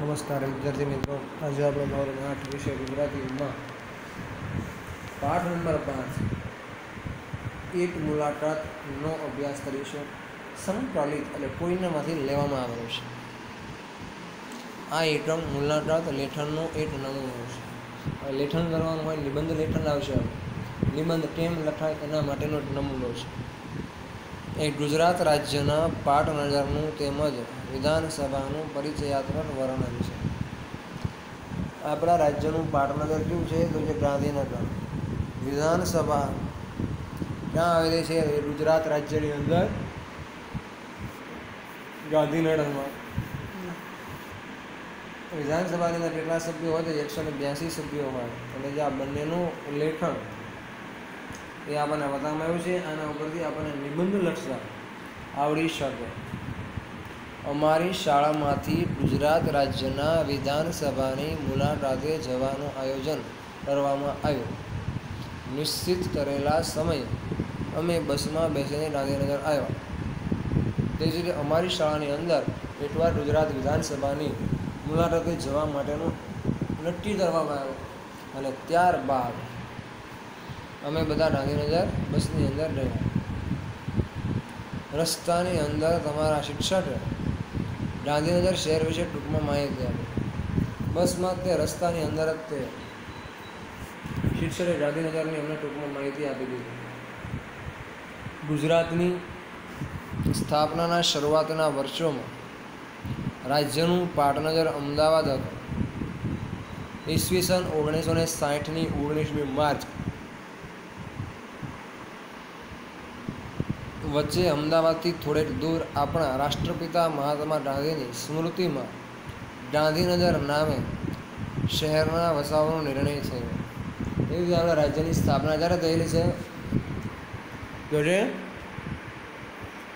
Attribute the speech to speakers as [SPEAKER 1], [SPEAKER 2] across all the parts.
[SPEAKER 1] નમસ્કાર વિદ્યાર્થી મિત્રો. આજે આપણે ધોરણ આઠ વિષય ગુજરાતીમાં. પાઠ નંબર પાંચ. એક મુલાકાતનો અભ્યાસ કરીશું. સંકલિત એટલે કોઈનામાંથી લેવામાં આવેલો છે. આ એકમ મુલાકાત લેખનનો એક નમૂનો છે. લેખન કરવાનું હોય, નિબંધ લેખન આવશે નિબંધ કેમ લખાય એના માટેનો એક નમૂનો છે. એ ગુજરાત રાજ્યના પાટનગરનું તેમજ વિધાનસભાનું પરિચયાત્મક વર્ણન છે. આપણા રાજ્યનું પાટનગર કેવું છે તો જે ગાંધીનગર. વિધાનસભા ક્યાં આવેલી છે ગુજરાત રાજ્યની અંદર? ગાંધીનગરમાં. વિધાનસભાની અંદર કેટલા સભ્યો હોય તો એકસો ને બ્યાસી સભ્યો હોય. અને જે આ બંનેનું લેખન એ આપણને બતાવવામાં આવ્યું છે. આના ઉપરથી આપણને નિબંધ લખતા આવડી શકે. અમારી શાળામાંથી ગુજરાત રાજ્યના વિધાનસભાની મુલાકાતે જવાનું આયોજન કરવામાં આવ્યું. નિશ્ચિત કરેલા સમયે અમે બસમાં બેસીને ગાંધીનગર આવ્યા. તે જ રીતે અમારી શાળાની અંદર એકવાર ગુજરાત વિધાનસભાની મુલાકાતે જવા માટેનું નક્કી કરવામાં આવ્યું. અને ત્યારબાદ અમે બધા ગાંધીનગર બસની અંદર રહ્યા રસ્તાની અંદર તમારા શિક્ષકે ગાંધીનગર શહેર વિશે ટૂંકમાં માહિતી આપી. બસમાં તે રસ્તાની અંદર જ તે શિક્ષકે ગાંધીનગરની અમને ટૂંકમાં માહિતી આપી દીધી. ગુજરાતની સ્થાપનાના શરૂઆતના વર્ષોમાં રાજ્યનું પાટનગર અમદાવાદ હતું. ઈસવીસન ઓગણીસો ને સાઠની ઓગણીસમી માર્ચ વચ્ચે અમદાવાદથી થોડેક દૂર આપણા રાષ્ટ્રપિતા મહાત્મા ગાંધીની સ્મૃતિમાં ગાંધીનગર નામે શહેરના વસાવવાનો નિર્ણય થયો. એવી રીતે આપણા રાજ્યની સ્થાપના જ્યારે થયેલી છે? જે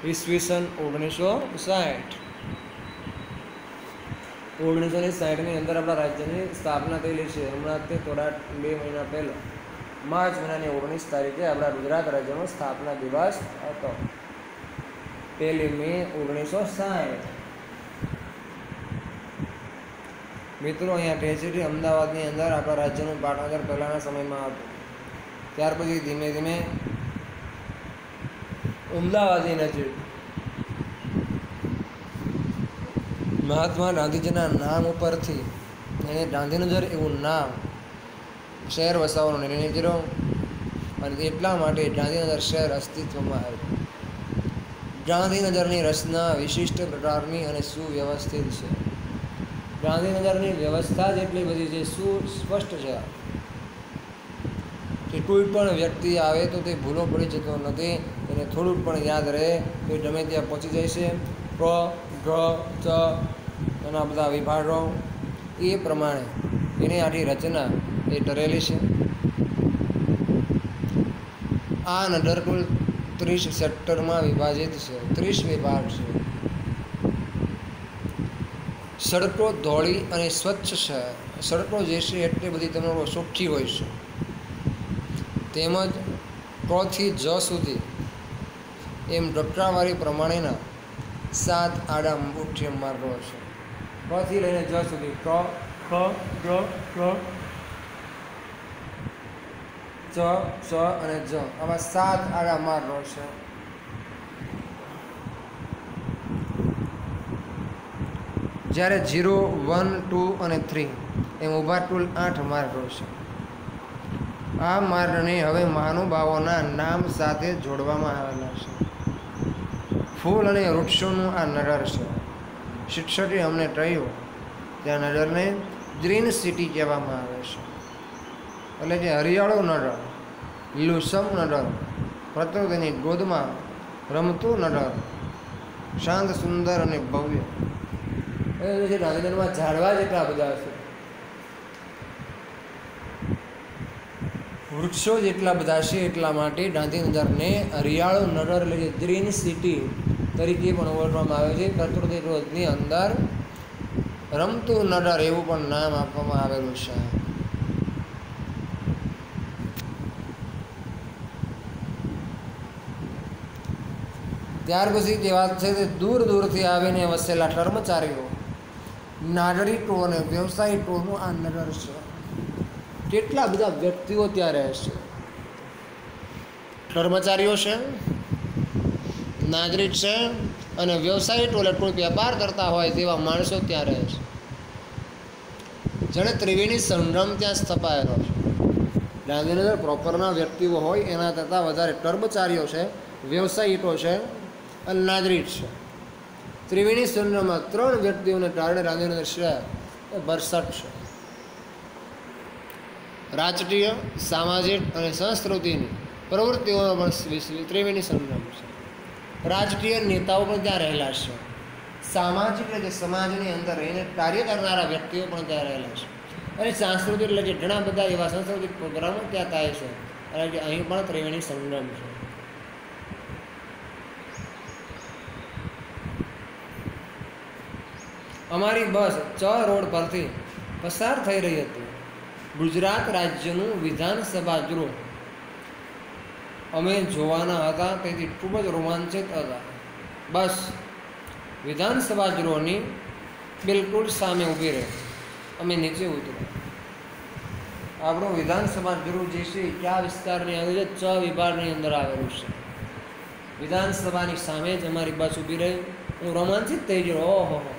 [SPEAKER 1] ઈસવીસન ઓગણીસો સાઠ. ઓગણીસો ને સાઠની અંદર આપણા રાજ્યની સ્થાપના થયેલી છે. હમણાં તે થોડા બે મહિના પહેલાં. માર્ચ મહિનાની ઓગણીસ તારીખે આપણા ગુજરાત રાજ્યનો સ્થાપના દિવસ હતો. પહેલી મે ઓગણીસો સાઠ મિત્રો, અહીંયા ટ્રેજેડી અમદાવાદની અંદર આપણા રાજ્યનું પાટનગર પહેલાંના સમયમાં હતું. ત્યાર પછી ધીમે ધીમે અમદાવાદની નજીક મહાત્મા ગાંધીજીના નામ ઉપરથી એને ગાંધીનગર એવું નામ શહેર વસાવવાનો નિર્ણય કર્યો અને એટલા માટે ગાંધીનગર શહેર અસ્તિત્વમાં આવ્યું. ગાંધીનગરની રચના વિશિષ્ટ પ્રકારની અને સુવ્યવસ્થિત છે. ગાંધીનગરની વ્યવસ્થા જ એટલી બધી છે, સુસ્પષ્ટ છે. કે કોઈ પણ વ્યક્તિ આવે તો તે ભૂલો પડી જતો નથી, એને થોડુંક પણ યાદ રહે તો ગમે ત્યાં પહોંચી જાય છે. ક ઘ, ચ, એના બધા વિભાગો. એ પ્રમાણે એની આખી રચના એ ટરેલી છે. આ નડર કુલ ત્રીસ સેક્ટરમાં વિભાજિત છે. ત્રીસ વિભાગ છે. સડકો ધોળી અને સ્વચ્છ છે. સડકો જે છે એટલી બધી તમે ચોખ્ખી હોય છે. તેમજ કથી જ સુધી? એમ ડબકાવાળી પ્રમાણેના સાત આડા મુખ્ય માર્ગો છે. કથી લઈને જ સુધી? ક, ખ, ગ, ક ચ ચ અને જ. આમાં સાત આડા માર છે જ્યારે ઝીરો વન, ટુ અને થ્રી એમ ઊભા ટુલ આઠ માર છે આ માર્ગને હવે મહાનુભાવોના નામ સાથે જોડવામાં આવેલા છે. ફૂલ અને વૃક્ષોનું આ નગર છે. શિક્ષકે અમને કહ્યું, ત્યાં નગરને ગ્રીન સિટી કહેવામાં આવે છે. એટલે કે હરિયાળું નડર લીલુંછમ નડર પ્રકૃતિની ગોદમાં રમતું નડર શાંત, સુંદર અને ભવ્ય. એ ગાંધીનગરમાં ઝાડવા જેટલા બધા છે વૃક્ષો જેટલા બધા છે એટલા માટે ગાંધીનગરને હરિયાળો નડર એટલે કે ગ્રીન સિટી તરીકે પણ ઓળખવામાં આવે છે. પ્રકૃતિ રોજની અંદર રમતું નડર એવું પણ નામ આપવામાં આવેલું છે. ત્યાર પછી જે વાત છે તે દૂર દૂરથી આવીને વસેલા કર્મચારીઓ નાગરિકો અને વ્યવસાયિકોનું આ નગર છે. કેટલા બધા વ્યક્તિઓ ત્યાં રહે છે? કર્મચારીઓ છે, નાગરિક છે અને વ્યવસાયી ટોલે કોઈ વેપાર કરતા હોય તેવા માણસો ત્યાં રહે છે. જેણે ત્રિવેણી સંગ્રમ ત્યાં સ્થપાયેલો છે. ગાંધીનગર પ્રોપરના વ્યક્તિઓ હોય એના કરતાં વધારે કર્મચારીઓ છે, વ્યવસાયિકો છે અને છે. ત્રિવેણી સંદ્રમાં ત્રણ વ્યક્તિઓને કારણે ગાંધીનગર શહેર એ બરસટ છે. રાજકીય, સામાજિક અને સંસ્કૃતિની પ્રવૃત્તિઓનો પણ ત્રિવેણી સંગ્રમ છે. રાજકીય નેતાઓ પણ ત્યાં રહેલા છે. સામાજિક એટલે કે સમાજની અંદર રહીને કાર્ય કરનારા વ્યક્તિઓ પણ ત્યાં રહેલા છે. અને સાંસ્કૃતિક એટલે કે ઘણા બધા એવા સાંસ્કૃતિક પ્રોગ્રામો ત્યાં થાય છે. અને અહીં પણ ત્રિવેણી સંગ્રામ છે. અમારી બસ ચ રોડ પરથી પસાર થઈ રહી હતી. ગુજરાત રાજ્યનું વિધાનસભા ગૃહ. અમે જોવાના હતા, તેથી ખૂબ જ રોમાંચિત હતા. બસ વિધાનસભા ગૃહની બિલકુલ સામે ઊભી રહી. અમે નીચે ઉતર્યા. આપણું વિધાનસભા ગૃહ જે છે, કયા વિસ્તારની અંદર છે? ચ વિભાગની અંદર આવેલું છે. વિધાનસભાની સામે જ અમારી બસ ઊભી રહી. હું રોમાંચિત થઈ ગયો. ઓહો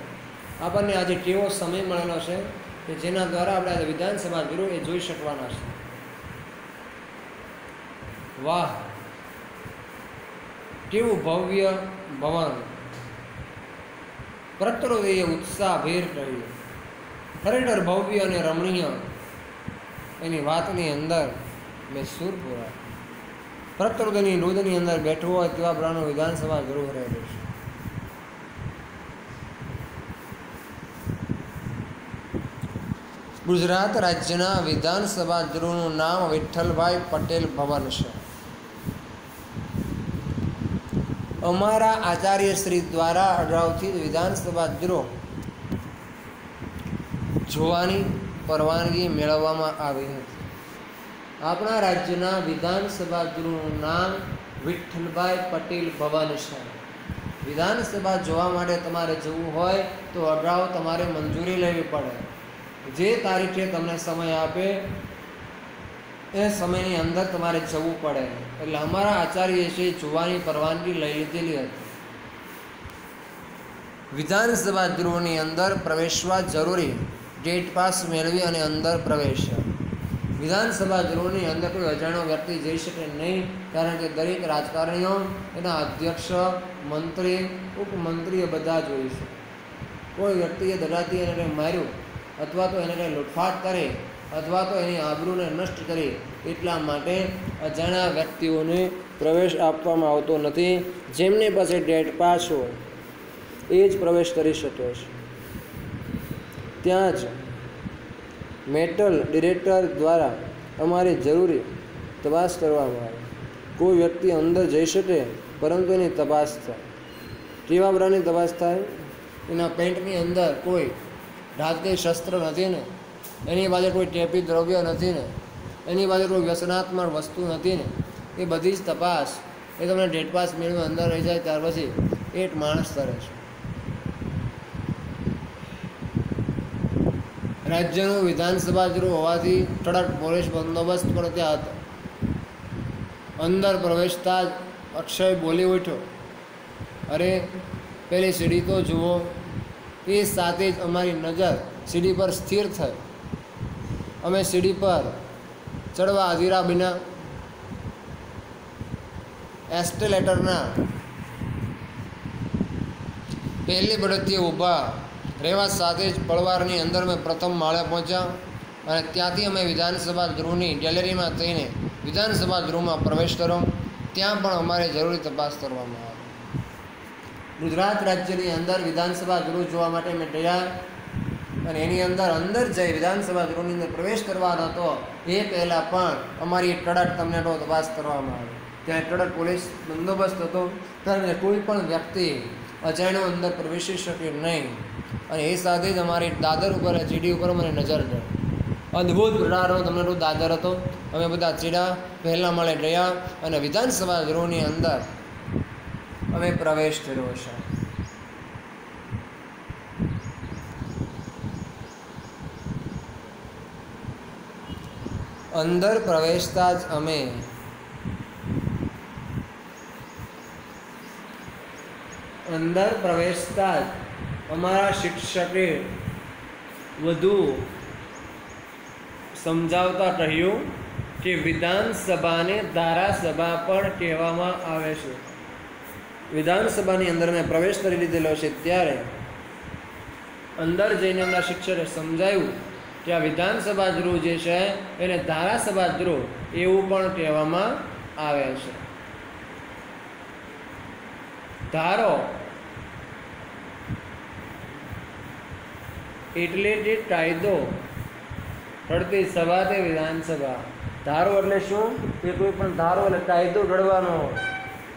[SPEAKER 1] આપણને આજે કેવો સમય મળેલો છે કે જેના દ્વારા આપણે આજે વિધાનસભા ગુરુ એ જોઈ શકવાના છે. વાહ. કેવું ભવ્ય ભવન. પ્રકૃતિએ ઉત્સાહભેર કર્યું. ખરેખર ભવ્ય અને રમણીય. એની વાતની અંદર મેં સુર પૂરા પ્રકૃતિની નોંધની અંદર બેઠવું હોય તેવા પ્રાણો વિધાનસભા ગૃહ રહેલું છે. ગુજરાત રાજ્યના વિધાનસભા ગૃહનું નામ વિઠ્ઠલભાઈ પટેલ ભવન છે. અમારા આચાર્ય શ્રી દ્વારા અગાઉથી વિધાનસભા ગૃહ જોવાની પરવાનગી મેળવવામાં આવી હતી. આપણા રાજ્યના વિધાનસભા ગૃહનું નામ વિઠ્ઠલભાઈ પટેલ ભવન છે. વિધાનસભા જોવા માટે તમારે જવું હોય તો અગાઉ તમારે મંજૂરી લેવી પડે. જે તારીખે તમને સમય આપે, એ સમયની અંદર તમારે જવું પડે. એટલે અમારા આચાર્ય છે જોવાની પરવાનગી લઈ લીધેલી હતી. વિધાનસભા ગૃહની અંદર પ્રવેશવા જરૂરી ગેટ પાસ મેળવી અને અંદર પ્રવેશ. વિધાનસભા ગૃહની અંદર કોઈ અજાણ્યો વ્યક્તિ જઈ શકે નહીં, કારણ કે દરેક રાજકારણીઓ એના અધ્યક્ષ, મંત્રી ઉપમંત્રી બધા જોઈ છે. કોઈ વ્યક્તિએ દડાતી એને માર્યું અથવા તો એને કંઈ લૂંટફાટ કરે, અથવા તો એની આબરૂને નષ્ટ કરે, એટલા માટે અજાણ્યા વ્યક્તિઓને પ્રવેશ આપવામાં આવતો નથી. જેમની પાસે ડેટ પાસ હોય, એ જ પ્રવેશ કરી શકે છે. ત્યાં જ મેટલ ડિરેક્ટર દ્વારા અમારી જરૂરી તપાસ કરવામાં આવે. કોઈ વ્યક્તિ અંદર જઈ શકે, પરંતુ એની તપાસ થાય. કેવા બ્રાની તપાસ થાય? એના પેન્ટની અંદર કોઈ ધાતકીય શસ્ત્ર નથી ને. એની પાસે કોઈ ટેપી દ્રવ્ય નથી ને. એની પાસે કોઈ વ્યસનાત્મક વસ્તુ નથી ને. એ બધી જ તપાસ એ તમને ડેટ પાસ મેળવી અંદર રહી જાય, ત્યાર પછી એક માણસ કરે છે. રાજ્યનું વિધાનસભા જેવું હોવાથી કડક પોલીસ બંદોબસ્ત પણ ત્યાં હતો. અંદર પ્રવેશતા જ અક્ષય બોલી ઉઠ્યો. અરે, પેલી સીડી તો જુઓ. એ સાથે જ અમારી નજર સીડી પર સ્થિર થઈ. અમે સીડી પર ચડવા અધીરા બિના એસ્ટેલેટરના પહેલી બળદથી ઊભા રહેવા સાથે જ પળવારની અંદર મેં પ્રથમ માળે પહોંચ્યા અને ત્યાંથી અમે વિધાનસભા ગૃહની ગેલેરીમાં થઈને વિધાનસભા ગૃહમાં પ્રવેશ કર્યો. ત્યાં પણ અમારે જરૂરી તપાસ કરવામાં આવી. ગુજરાત રાજ્યની અંદર વિધાનસભા ગૃહ જોવા માટે મેં ગયા અને એની અંદર અંદર જઈ વિધાનસભા ગૃહની અંદર પ્રવેશ કરવાનો હતો એ પહેલાં પણ અમારી કડક તમને તપાસ કરવામાં આવી. ત્યાં કડક પોલીસ બંદોબસ્ત હતો. ત્યારે કોઈ પણ વ્યક્તિ અજાણ્યો અંદર પ્રવેશી શક્યો નહીં. અને એ સાથે જ અમારી દાદર ઉપર ચીડી ઉપર મને નજર ગઈ. અદ્ભુત પ્રકારનો તમને દાદર હતો. અમે બધા ચીડા, પહેલાં મળે ગયા અને વિધાનસભા ગૃહની અંદર અમે પ્રવેશ કર્યો છે અંદર પ્રવેશતા જ અમે અંદર પ્રવેશતા જ અમારા શિક્ષકે વધુ સમજાવતા કહ્યું કે વિધાનસભાને ધારાસભા પણ કહેવામાં આવે છે. વિધાનસભાની અંદર મેં પ્રવેશ કરી લીધેલો છે ત્યારે અંદર જઈને એમના શિક્ષકે સમજાયું કે આ વિધાનસભા ગૃહ જે છે એને ધારાસભા ગૃહ એવું પણ કહેવામાં આવે છે. ધારો એટલે જે કાયદો ઘડતી સભા તે વિધાનસભા. ધારો એટલે શું? કે કોઈ પણ ધારો એટલે કાયદો ઘડવાનો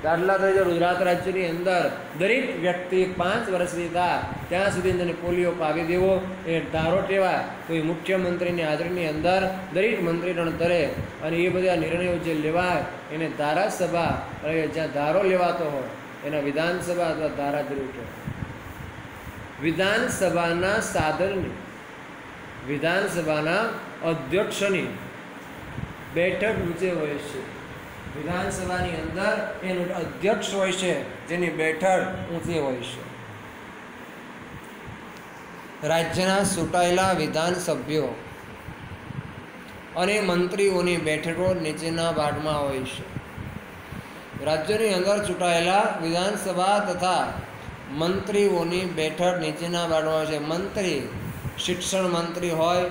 [SPEAKER 1] દાખલા તરીકે ગુજરાત રાજ્યની અંદર દરેક વ્યક્તિ પાંચ વર્ષની થાય, ત્યાં સુધી તેને પોલિયો પાવી દેવો એ ધારો ટેવા તો એ મુખ્યમંત્રીની હાજરીની અંદર દરેક મંત્રીગણ ધરે અને એ બધા નિર્ણયો જે લેવાય, એને ધારાસભા જ્યાં ધારો લેવાતો હોય, એના વિધાનસભા અથવા ધારા કહેવાય વિધાનસભાના સાધનની, વિધાનસભાના અધ્યક્ષની બેઠક નીચે હોય છે. વિધાનસભાની અંદર એનું અધ્યક્ષ હોય છે, જેની બેઠક ઊંચી હોય છે. રાજ્યના ચૂંટાયેલા વિધાનસભ્યો અને મંત્રીઓની બેઠકો નીચેના ભાગમાં હોય છે. રાજ્યની અંદર ચૂંટાયેલા વિધાનસભા તથા મંત્રીઓની બેઠક નીચેના ભાગમાં હોય છે. મંત્રી, શિક્ષણ મંત્રી હોય,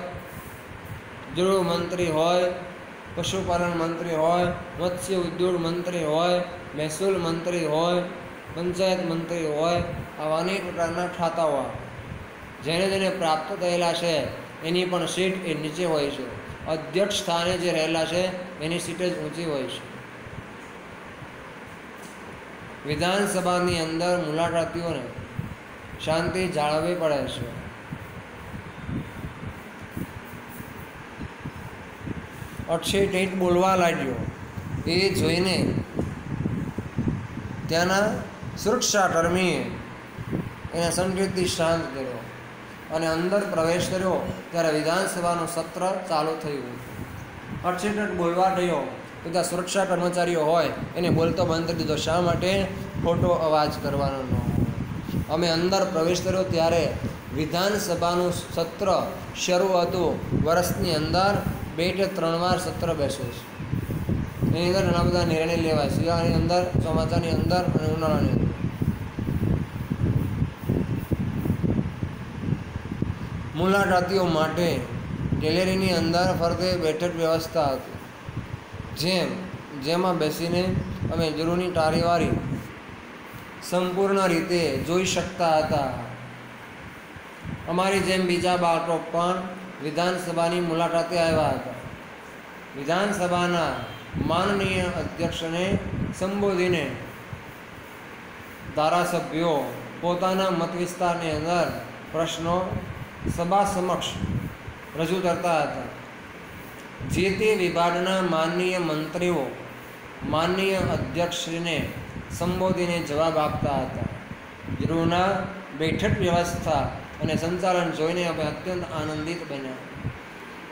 [SPEAKER 1] ગૃહ મંત્રી હોય પશુપાલન મંત્રી હોય, મત્સ્ય ઉદ્યોગ મંત્રી હોય, મહેસૂલ મંત્રી હોય, પંચાયત મંત્રી હોય, આવા અનેક પ્રકારના ખાતાઓ આવે જેને જેને પ્રાપ્ત થયેલા છે, એની પણ સીટ એ નીચે હોય છે. અધ્યક્ષ સ્થાને જે રહેલા છે, એની સીટ જ ઊંચી હોય છે. વિધાનસભાની અંદર મુલાકાતીઓને શાંતિ જાળવવી પડે છે. અક્ષય ટેટ બોલવા લાગ્યો. એ જોઈને ત્યાંના સુરક્ષાકર્મીએ એને સંકેતથી શાંત કર્યો અને અંદર પ્રવેશ કર્યો ત્યારે વિધાનસભાનું સત્ર ચાલુ થયું અક્ષય ટેટ બોલવા ગયો. બધા સુરક્ષા કર્મચારીઓ હોય, એને બોલતો બંધ કરી દીધો. શા માટે? ખોટો અવાજ કરવાનો ન અમે અંદર પ્રવેશ કર્યો ત્યારે વિધાનસભાનું સત્ર શરૂ હતું વર્ષની અંદર બે કે ત્રણ વાર સત્ર બેસે છે. એની અંદર ઘણા બધા નિર્ણય લેવાય શિયાળાની અંદર, ચોમાસાની અંદર અને ઉનાળાની અંદર. મુલાકાતીઓ માટે ગેલેરીની અંદર ફરતે બેઠક વ્યવસ્થા હતી. જેમ, જેમાં બેસીને અમે જરૂરની કાર્યવાહી સંપૂર્ણ રીતે જોઈ શકતા હતા. અમારી જેમ બીજા બાળકો પણ વિધાનસભાની મુલાકાતે આવ્યા હતા. વિધાનસભાના માનનીય અધ્યક્ષને સંબોધીને ધારાસભ્યો પોતાના મત વિસ્તારની અંદર પ્રશ્નો સભા સમક્ષ રજૂ કરતા હતા. જે તે વિભાગના માનનીય મંત્રીઓ માનનીય અધ્યક્ષને સંબોધીને જવાબ આપતા હતા. ગૃહના બેઠક વ્યવસ્થા અને સંચાલન જોઈને અમે અત્યંત આનંદિત બન્યા.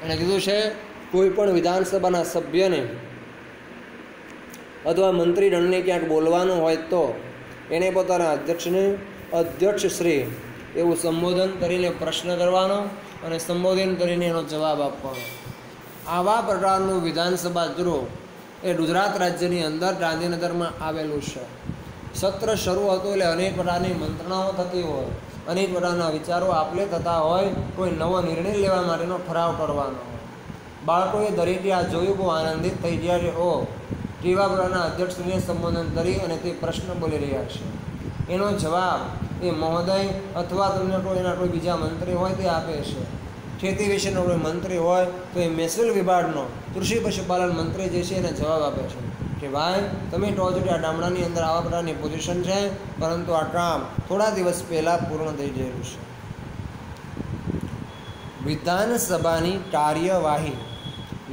[SPEAKER 1] એણે કીધું છે, કોઈ પણ વિધાનસભાના સભ્યને અથવા મંત્રીગણને ક્યાંક બોલવાનું હોય તો એણે પોતાના અધ્યક્ષને અધ્યક્ષશ્રી એવું સંબોધન કરીને પ્રશ્ન કરવાનો અને સંબોધન કરીને એનો જવાબ આપવાનો. આવા પ્રકારનું વિધાનસભા ગૃહ એ ગુજરાત રાજ્યની અંદર ગાંધીનગરમાં આવેલું છે. સત્ર શરૂ હતું એટલે અનેક પ્રકારની મંત્રણાઓ થતી હોય. અનેક પ્રકારના વિચારો આપલે થતા હોય, કોઈ નવો નિર્ણય લેવા માટેનો ઠરાવ કરવાનો બાળકોએ દરેકે આ જોયું બહુ આનંદિત થઈ ગયા છે. ઓ પ્રકારના અધ્યક્ષને સંબોધન કરી અને તે પ્રશ્ન બોલી રહ્યા છે. એનો જવાબ એ મહોદય અથવા તમને કોઈ એના કોઈ બીજા મંત્રી હોય તે આપે છે. ખેતી વિશેનો કોઈ મંત્રી હોય તો એ મહેસૂલ વિભાગનો કૃષિ પશુપાલન મંત્રી જે છે એને જવાબ આપે છે. કે ભાઈ, તમે કહો છો કે આ ગામડાની અંદર આવા પ્રકારની પોઝિશન છે, પરંતુ આ કામ થોડા દિવસ પહેલાં પૂર્ણ થઈ ગયેલું છે. વિધાનસભાની કાર્યવાહી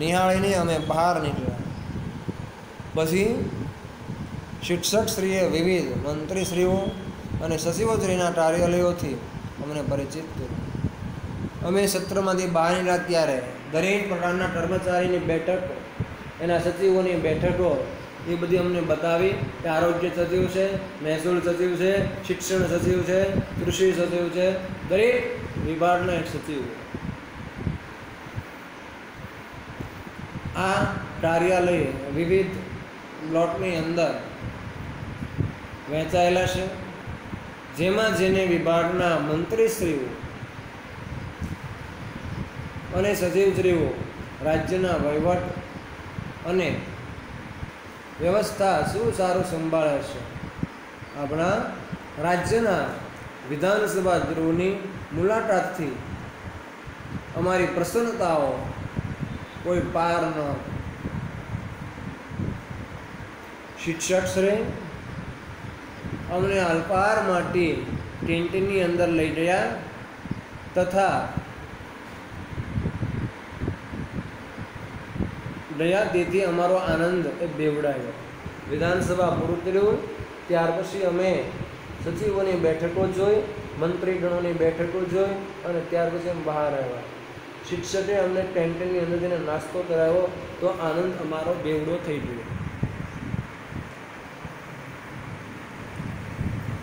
[SPEAKER 1] નિહાળીને અમે બહાર નીકળ્યા. પછી શિક્ષકશ્રીએ વિવિધ મંત્રીશ્રીઓ અને સચિવશ્રીના કાર્યાલયોથી અમને પરિચિત કર્યું. અમે સત્રમાંથી બહાર નીકળ્યા ત્યારે દરેક પ્રકારના કર્મચારીની બેઠક, એના સચિવોની બેઠકો એ બધી અમને બતાવી કે આરોગ્ય સચિવ છે, મહેસૂલ સચિવ છે, શિક્ષણ સચિવ છે, કૃષિ સચિવ છે દરેક વિભાગના એક સચિવ આ કાર્યાલય વિવિધ બ્લોકની અંદર વહેંચાયેલા છે. જેમાં જેને વિભાગના મંત્રીશ્રીઓ અને સચિવશ્રીઓ રાજ્યના વહીવટ અને વ્યવસ્થા શું સારું સંભાળે છે? આપણા રાજ્યના વિધાનસભા ગૃહની મુલાકાતથી અમારી પ્રસન્નતાઓ કોઈ પાર ન શિક્ષક શ્રી, અમને અલ્પાર માટે ટેન્ટની અંદર લઈ ગયા તથા ગયા તેથી અમારો આનંદ એ બેવડાયો. વિધાનસભા પૂરું કર્યું, ત્યાર પછી અમે સચિવોની બેઠકો જોઈ, મંત્રીગણોની બેઠકો જોઈ અને ત્યાર પછી અમે બહાર આવ્યા. શિક્ષકે અમને કેન્ટીનની અંદર જઈને નાસ્તો કરાવ્યો, તો આનંદ અમારો બેવડો થઈ ગયો.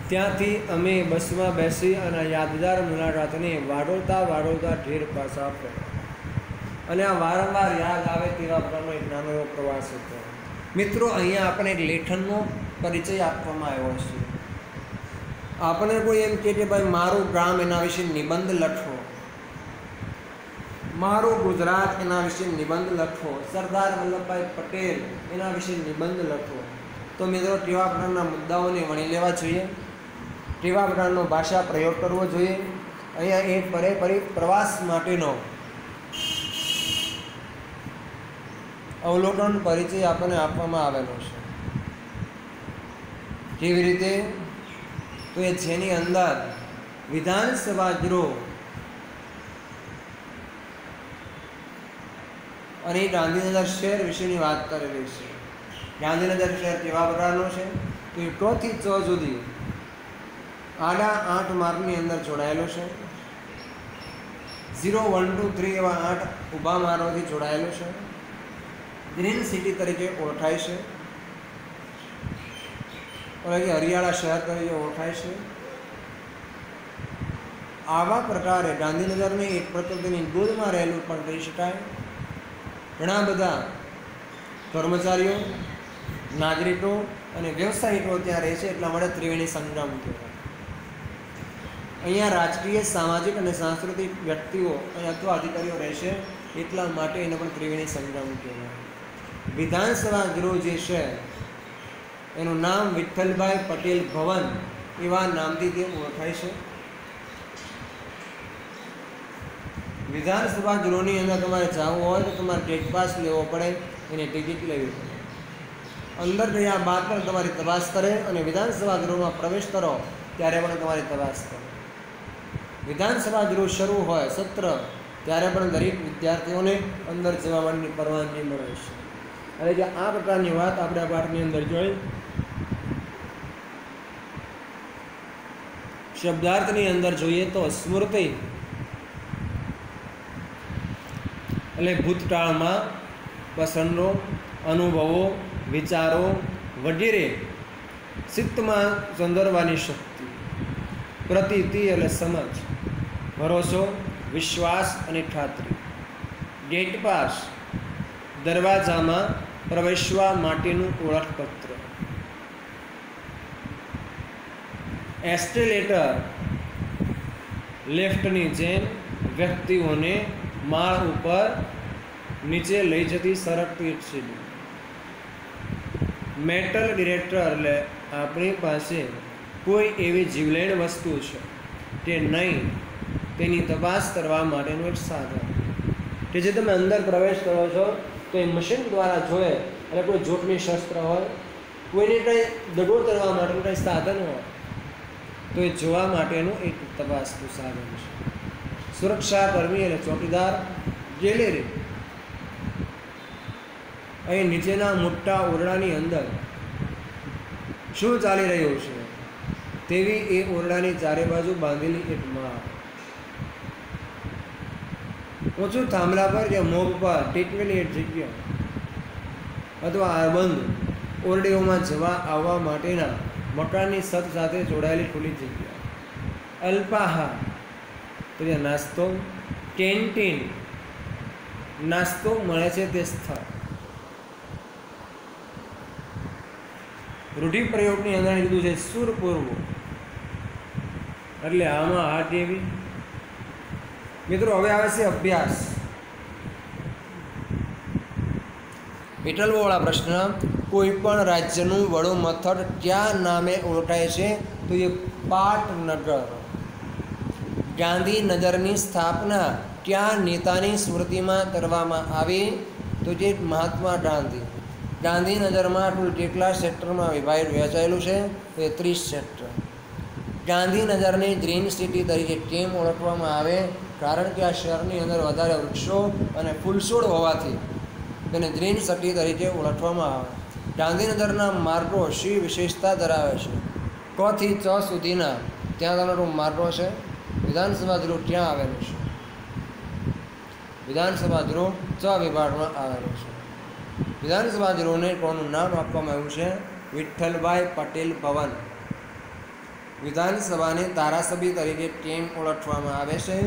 [SPEAKER 1] ત્યાંથી અમે બસમાં બેસી અને યાદગાર મુલાકાતને વાડોતા વાડોતા ઢેર પાછા ફર્યા. અને આ વારંવાર યાદ આવે તેવા પ્રકારનો એક નાનો એવો પ્રવાસ હતો. મિત્રો, અહીંયા આપણે એક લેખનનો પરિચય આપવામાં આવ્યો છે. આપણે કોઈ એમ કહે કે ભાઈ, મારું ગામ એના વિશે નિબંધ લખો. મારું ગુજરાત એના વિશે નિબંધ લખો. સરદાર વલ્લભભાઈ પટેલ એના વિશે નિબંધ લખો. તો મિત્રો કેવા પ્રકારના મુદ્દાઓને વણી લેવા જોઈએ. કેવા પ્રકારનો ભાષા પ્રયોગ કરવો જોઈએ. અહીંયા એક પરે પરી પ્રવાસ માટેનો અવલોકન પરિચય આપણને આપવામાં આવેલો છે. કેવી રીતે? તો એ જેની અંદર વિધાનસભા ગૃહ અને ગાંધીનગર શહેર વિશેની વાત કરેલી છે. ગાંધીનગર શહેર કેવા પ્રકારનું છે? તો એ ટોથી ચ સુધી આડા આઠ માર્ગની અંદર જોડાયેલો છે. ઝીરો વન ટુ થ્રી એવા આઠ ઊભા માર્ગોથી જોડાયેલો છે. ગ્રીન સિટી તરીકે ઓળખાય છે. એટલે હરિયાળા શહેર તરીકે ઓળખાય છે. આવા પ્રકારે ગાંધીનગરની એક પ્રકૃતિની ગોદમાં રહેલું પણ કહી શકાય. ઘણા બધા કર્મચારીઓ, નાગરિકો અને વ્યવસાયિકો ત્યાં રહે છે, એટલા માટે ત્રિવેણી સંગ્રામ કહેવાય. અહીંયા રાજકીય, સામાજિક અને સાંસ્કૃતિક વ્યક્તિઓ અને અથવા અધિકારીઓ રહેશે એટલા માટે એને પણ ત્રિવેણી સંગ્રામ કહેવાય. વિધાનસભા ગૃહ જે છે, એનું નામ વિઠ્ઠલભાઈ પટેલ ભવન, એવા નામથી તે ઓળખાય છે. વિધાનસભા ગૃહની અંદર તમારે જવું હોય તો તમારે ટેટ પાસ લેવો પડે, એની ટિકિટ લેવી પડે. અંદર ગયા બાદ પણ તમારી તપાસ કરે અને વિધાનસભા ગૃહમાં પ્રવેશ કરો, ત્યારે પણ તમારી તપાસ કરે. વિધાનસભા ગૃહ શરૂ હોય સત્ર, ત્યારે પણ દરેક વિદ્યાર્થીઓને અંદર જવા માટેની પરવાનગી મળે છે. એટલે જે આ પ્રકારની વાત આપણે આ પાઠની અંદર જોઈ. શબ્દાર્થની અંદર જોઈએ તો સ્મૃતિ. એટલે ભૂતકાળમાં પસંદો અનુભવો, વિચારો વગેરે ચિત્તમાં સંદર્ભવાની શક્તિ. પ્રતીતિ એટલે સમજ, ભરોસો, વિશ્વાસ અને ખાતરી. ગેટ પાસ દરવાજામાં પ્રવેશવા માટેનું ઓળખપત્ર. એસ્ટેલેટર લેફ્ટની જેમ વ્યક્તિઓને માળ ઉપર નીચે લઈ જતી સરકતી છે. મેટલ ડિરેક્ટર એટલે આપણી પાસે કોઈ એવી જીવલેણ વસ્તુ છે કે નહીં, તેની તપાસ કરવા માટેનું એક સાધન. કે જે તમે અંદર પ્રવેશ કરો છો, તો એ મશીન દ્વારા જોએ અને કોઈ જોખમી શસ્ત્ર હોય કોઈને કંઈ દગો કરવા માટેનું કંઈ સાધન હોય, તો એ જોવા માટેનું એક તપાસનું સાધન છે. સુરક્ષા કર્મી અને ચોકીદાર ગેલેરી. અહીં નીચેના મોટા ઓરડાની અંદર શું ચાલી રહ્યું છે? તેવી એ ઓરડાની ચારે બાજુ બાંધેલી એક માળ. ઊંચું થાંભલા પર કે મોગ પર ટેકવેલી એટ જગ્યા. અથવા આબંધ ઓરડીઓમાં જવા આવવા માટેના મકાનની છત સાથે જોડાયેલી ખુલ્લી જગ્યા. અલ્પાહાર. તો જે નાસ્તો, કેન્ટીન. નાસ્તો મળે છે તે સ્થળ. રૂઢિપ્રયોગની અંદર લીધું છે સુર પૂરવું એટલે આમાં હાથ એવી મિત્રો, હવે આવે છે અભ્યાસ. વિઠ્ઠલવાળા પ્રશ્ન, કોઈ પણ રાજ્યનું વડું મથક ક્યાં નામે ઓળખાય છે? તો એ પાટનગર. ગાંધીનગરની સ્થાપના ક્યાં નેતાની સ્મૃતિમાં કરવામાં આવી? તો જે મહાત્મા ગાંધી. ગાંધીનગરમાં કુલ કેટલા સેક્ટરમાં વિભાજિત, વહેંચાયેલું છે તો એ ત્રીસ સેક્ટર. ગાંધીનગરની ગ્રીન સિટી તરીકે કેમ ઓળખવામાં આવે, કારણ કે આ શહેરની અંદર વધારે વૃક્ષો અને ફૂલછોડ હોવાથી તેને ગ્રીન સિટી તરીકે ઓળખવામાં આવે. ગાંધીનગરના માર્ગો શી વિશેષતા ધરાવે છે? કથી ચ સુધીના ત્યાં તમારો માર્ગો છે. વિધાનસભા ગૃહ ક્યાં આવેલું છે? વિધાનસભા ગૃહ ચ વિભાગમાં આવેલું છે. વિધાનસભા ગૃહને કોનું નામ આપવામાં આવ્યું છે? વિઠ્ઠલભાઈ પટેલ ભવન. વિધાનસભાને ધારાસભ્ય તરીકે કેમ ઓળખવામાં આવે છે?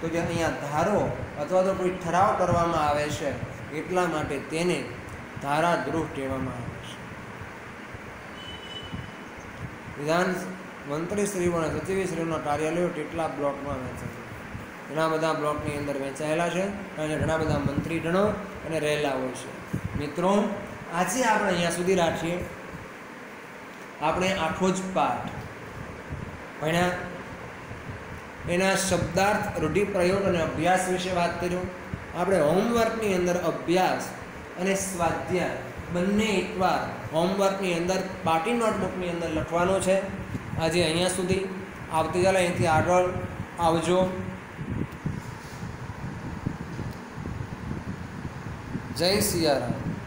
[SPEAKER 1] તો જે અહીંયા ધારો અથવા તો કોઈ ઠરાવ કરવામાં આવે છે, એટલા માટે તેને ધારાગૃહ કહેવામાં આવે છે. વિધાન મંત્રીશ્રીઓ અને સચિવશ્રીઓના કાર્યાલયો કેટલા બ્લોકમાં વહેંચાય છે? ઘણા બધા બ્લોકની અંદર વહેંચાયેલા છે અને ઘણા બધા મંત્રીગણો અને રહેલા હોય છે. મિત્રો, આજે આપણે અહીંયા સુધી રાખીએ. આપણે આખો જ પાઠ ભણ્યા એના શબ્દાર્થ, રૂઢિપ્રયોગ અને અભ્યાસ વિશે વાત કર્યું આપણે હોમવર્કની અંદર અભ્યાસ અને સ્વાધ્યાય બંને એકવાર હોમવર્કની અંદર, પાર્ટી નોટબુકની અંદર લખવાનો છે. આજે અહીંયા સુધી. આવતીકાલે અહીંથી આગળ આવજો. જય સિયારામ.